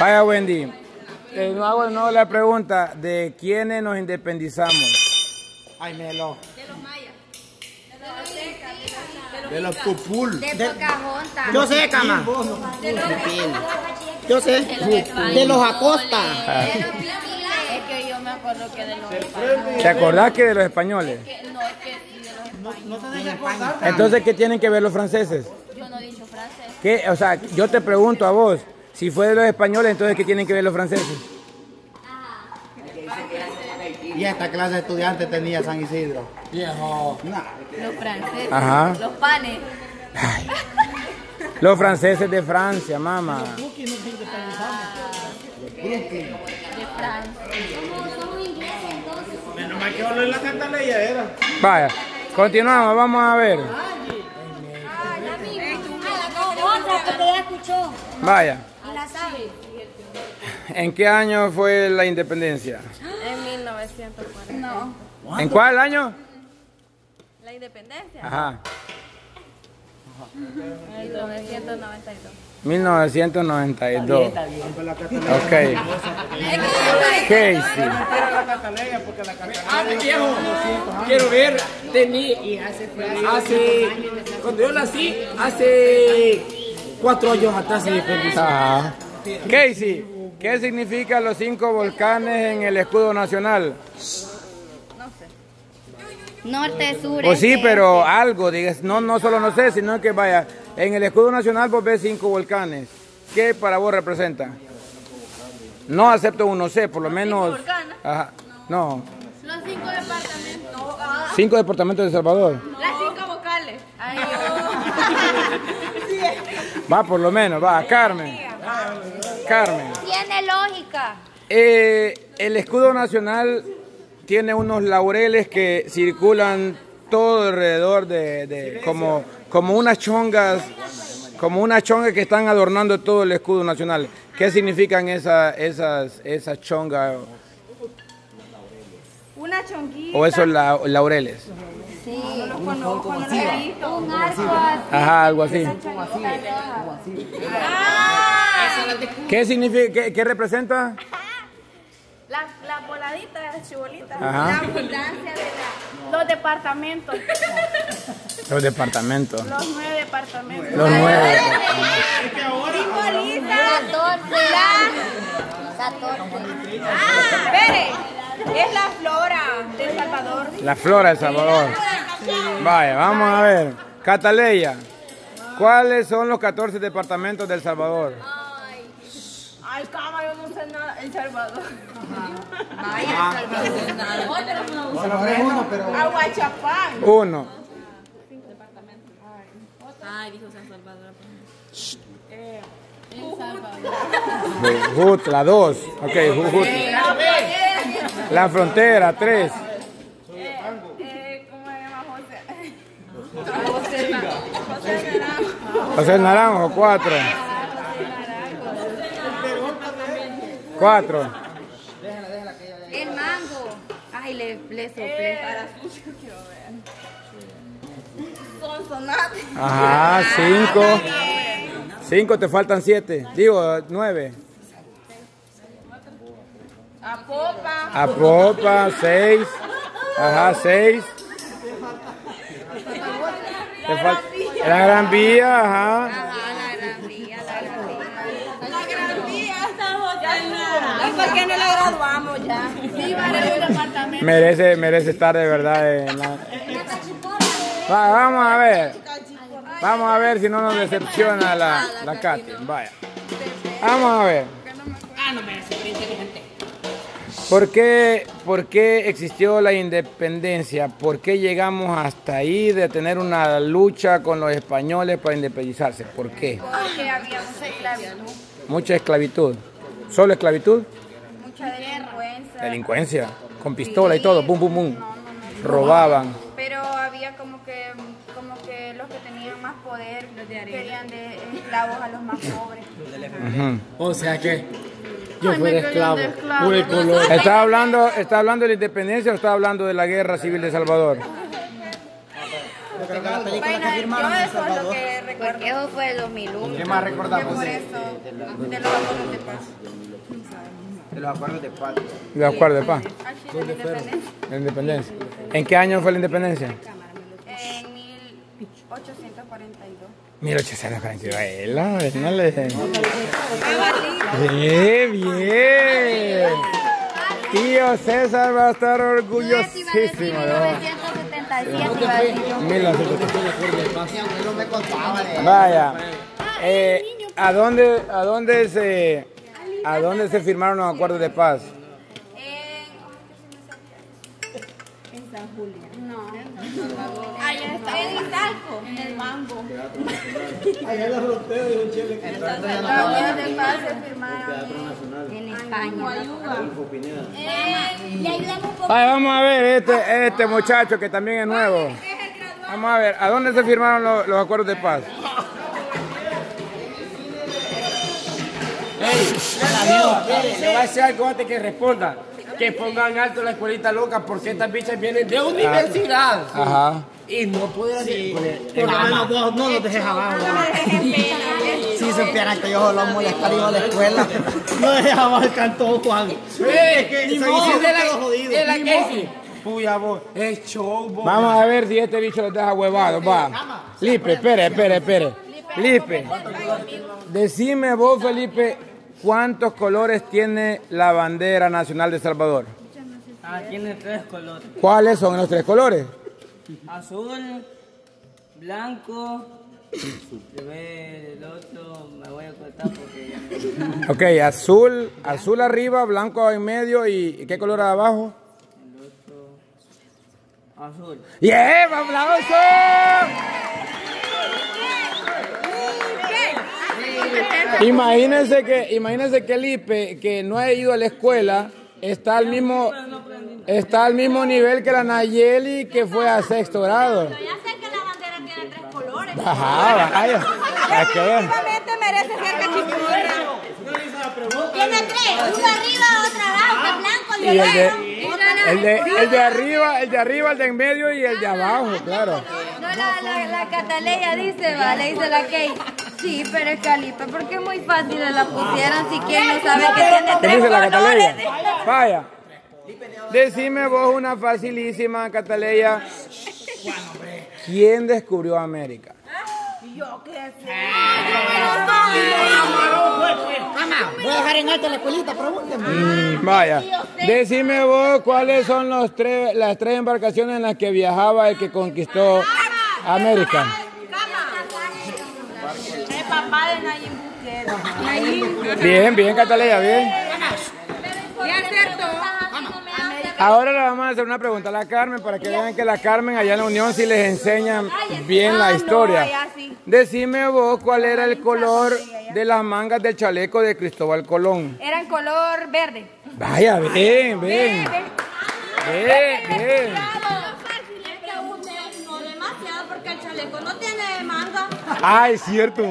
Vaya, Wendy. Eh, no hago no la pregunta de quiénes nos independizamos. Ay, Melo. De los mayas. De los pupul. De Pocahontas. Yo sé, cama. Yo sé. De los Acosta. Ah. De los. Es que yo me acuerdo que de los españoles. ¿Te acordás que de los españoles? que- No, es que de los españoles. No te dejes acordar. Entonces, ¿qué tienen que ver los franceses? Yo no he dicho francés. ¿Qué? O sea, yo te pregunto a vos, si fue de los españoles, entonces, ¿qué tienen que ver los franceses? Y esta clase de estudiantes tenía San Isidro. Viejo. Los franceses. Ajá. Los panes. Los franceses de Francia, mamá. De Francia. Menos mal que en la cantaleya era. Vaya, continuamos, vamos a ver. Otra porque ya escuchó. Vaya. ¿En qué año fue la independencia? En 1940. No. ¿En cuál año? La independencia. Ajá, En 1992. 1992. Ok. Casey. Ah, viejo, quiero ver, tenía, hace, cuando yo nací, hace cuatro años atrás se independizó. Ajá. Casey, ¿qué significan los cinco volcanes en el escudo nacional? Norte, sur. Pues sí, este, pero algo, digas, no, no solo no sé, sino que vaya, en el escudo nacional vos ves cinco volcanes. ¿Qué para vos representa? No acepto uno C, por lo menos. volcanes? Ajá, no, Los cinco departamentos. Ah, cinco departamentos de El Salvador. Las cinco vocales. Ay, Va, por lo menos, va, Carmen. Carmen. Tiene lógica. Eh, el escudo nacional tiene unos laureles que circulan todo alrededor de, de- como, como unas chongas, como unas chongas que están adornando todo el escudo nacional. ¿Qué significan esa- esas, esas chongas Una chonguita. o esos la- laureles? Un arco así. Ajá, algo así. ¿Qué significa, qué, qué representa? La, la voladita, las chibolitas. La abundancia de la, los departamentos. Los departamentos. Los nueve departamentos. Los nueve. Simboliza. 14. 14. Ah, espere. Es la flora de Salvador. La flora de Salvador. Vaya, vamos a ver. Cataleya, ¿cuáles son los 14 departamentos de El Salvador? Ay, cama, yo no sé nada. El Salvador. Salvador es uno, pero. Aguachapán. Uno. Ay, dijo San Salvador. Jujut, la dos. Ok, Jujut. La frontera, tres. Eh, ¿Cómo se llama José? José Naranjo. José Naranjo, cuatro. Cuatro. El mango. Ay, le, le soplé. Son sonates. Ajá, cinco. Cinco, te faltan siete. Digo, nueve. Apopa. Apropa, seis. Ajá, seis. Te fal- La Gran Vía, ajá. Ajá, la gran vía, la gran vía. La gran vía. Ya ¿Y por qué no la graduamos ya? Sí, vale, un departamento. Merece, merece estar de verdad en la... Va, vamos a ver. Vamos a ver si no nos decepciona la, la Katy. Vaya. Vamos a ver. Ah, no inteligente. ¿Por qué, ¿Por qué existió la independencia? ¿Por qué llegamos hasta ahí de tener una lucha con los españoles para independizarse? ¿Por qué? Porque había mucha esclavitud, Mucha esclavitud. ¿Solo esclavitud? Delincuencia. Con pistola y todo. Bum, bum, bum. Robaban. Pero había como que, como que los que tenían más poder querían de esclavos a los más pobres. Ujú. O sea que yo querían esclavo de esclavo. por el color. ¿Está hablando, ¿Está hablando de la independencia o está hablando de la guerra civil de Salvador? Bueno, yo eso es lo que recuerdo. Porque eso fue el 2001. ¿Qué más Que recordamos? por eso, de los acuerdos de paz. De los acuerdos de paz. De acuerdo de paz. La independencia. La independencia. ¿En qué año fue la independencia? En 1842. 1842. Eh, la verdad, Bien, bien. Tío César va a estar orgullosísimo. ¿no? 1977 iba a decir yo. 1900. No me contaba de Vaya. Eh, ¿a, dónde, ¿A dónde se a dónde se firmaron los acuerdos de paz? No. Allá está en Izalco. En el Mambo. Los acuerdos de paz se firmaron En España. en... Le ayudamos un poco. Vaya, vamos a ver este, este muchacho que también es nuevo. Vamos a ver, ¿a dónde se firmaron los, los acuerdos de paz? Le voy a decir algo antes que responda. Que pongan alto la escuelita loca porque estas bichas vienen de universidad. Ajá. Y no pueden hacer. Por lo menos vos no los dejes abajo. Si supieran que yo solo molestaría a la escuela. No dejes abajo el cantón, Juan. ¡Eh! Ni modo, de la, jodido. de la Casey. Puya vos, es show vos. Vamos a ver si este bicho los deja huevados, va. Lipe, espere, espere, espere. Lipe, decime vos, Felipe, ¿cuántos colores tiene la bandera nacional de Salvador? Ah, tiene tres colores. ¿Cuáles son los tres colores? Azul, blanco. El otro me voy a cortar porque ya me... Ok, azul, azul arriba, blanco en medio y ¿y ¿qué color abajo? El otro... Azul. ¡Yeah! ¡Aplauso! Imagínense que, imagínense que Lipe, que no ha ido a la escuela, está al mismo, está al mismo nivel que la Nayeli que fue a sexto grado. Ya sé que la bandera tiene tres colores. Ajá, vaya. Definitivamente merece ser cachiporra. Tiene tres. Uno arriba, otro abajo, que blanco, Y el de, el de, el de arriba, el de arriba, el de en medio y el de abajo, claro. No, la, la, la Cataleya dice, va, le dice la Kay. Sí, pero es calipa, porque es muy fácil la pusieran si quien no sabe que tiene ¿Qué tres dice la. Cataleya? Vaya. Decime vos una facilísima, Cataleya. ¿Quién descubrió América? Mamá, voy a dejar en alto la escuelita, pregúnteme. Mm, vaya. Decime vos cuáles son los tres, las tres embarcaciones en las que viajaba el que conquistó América. El papá de Nayib Bukele. Bien, bien, Cataleya, bien. Acertó. Ahora le vamos a hacer una pregunta a la Carmen para que vean que la Carmen allá en la Unión sí les enseña bien la historia. Decime vos cuál era el color de las mangas del chaleco de Cristóbal Colón. Era en color verde. Vaya, bien, bien. Bien, bien. No demasiado, porque el chaleco no tiene manga. Ay, cierto.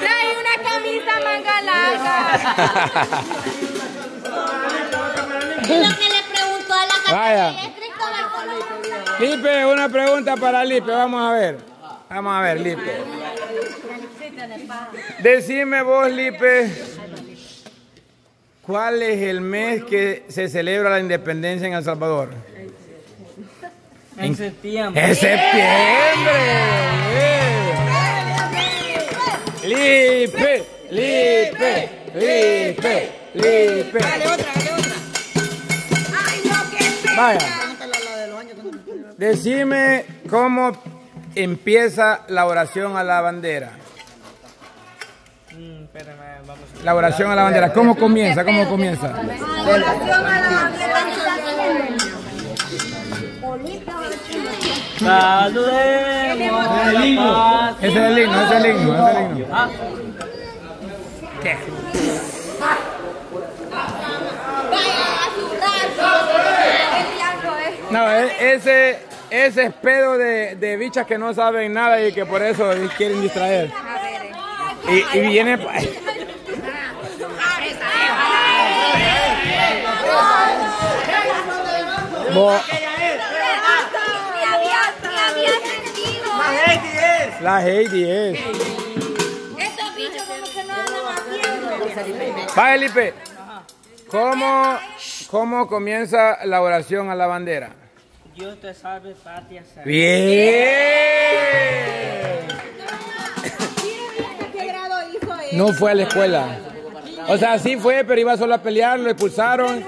Trae una camisa manga larga. Y lo que le preguntó a la Vaya. Es Colón. Lipe, una pregunta para Lipe, vamos a ver. Vamos a ver, Lipe. Decime vos, Lipe, ¿cuál es el mes que se celebra la independencia en El Salvador? En septiembre. ¡En septiembre! Lipe, Lipe, Lipe, Lipe. Vaya. Decime cómo empieza la oración a la bandera. Mm, espérame, vamos a... La oración a la bandera. ¿Cómo comienza? ¿Cómo comienza? Saludemos a la paz. Ese es el himno, ese es el himno, ese es el himno. Ah, ¿Qué? No, e- ese, ese es pedo de, de bichas que no saben nada y que por eso quieren distraer. Y, y viene... La Heidi es. Estos bichos como que no andan haciendo. Va, Felipe. ¿Cómo, ¿Cómo comienza la oración a la bandera? Dios te salve, patria salve. Bien. No fue a la escuela. O sea, sí fue, pero iba solo a pelear, lo expulsaron.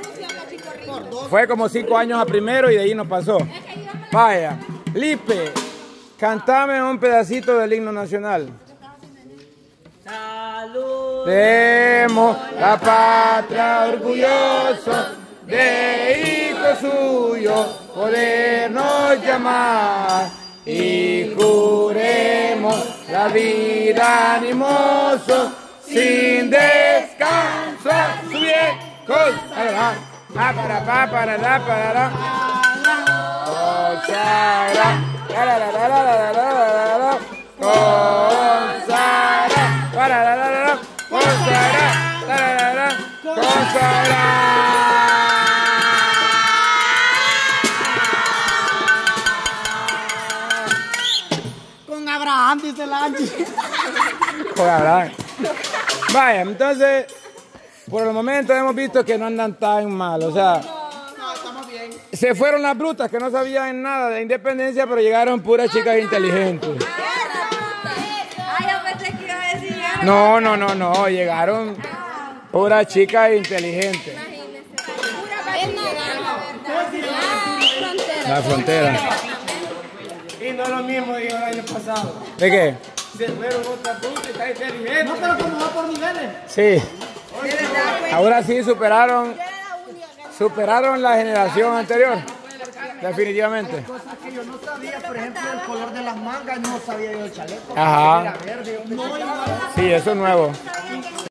Fue como cinco años a primero y de ahí no pasó. Vaya, Lipe, cantame un pedacito del himno nacional. Salud. Demos la patria orgulloso de hijo suyo podernos llamar y juremos la vida animoso sin descanso a su bien con Abraham, dice la Con Abraham. Vaya, entonces, por el momento hemos visto que no andan tan mal, o sea se fueron las brutas que no sabían nada de independencia, pero llegaron puras chicas inteligentes. No, no, no, no, llegaron puras chicas inteligentes. La frontera. Y no es lo mismo dijo el año pasado. ¿De qué? Se fueron otras putas y está inteligente. No, pero como va por niveles. Sí. Ahora sí superaron, superaron la generación anterior. Definitivamente. Cosas que yo no sabía, por ejemplo, el color de las mangas, no sabía yo el chaleco. Ajá. Era verde. yo Sí, eso es nuevo.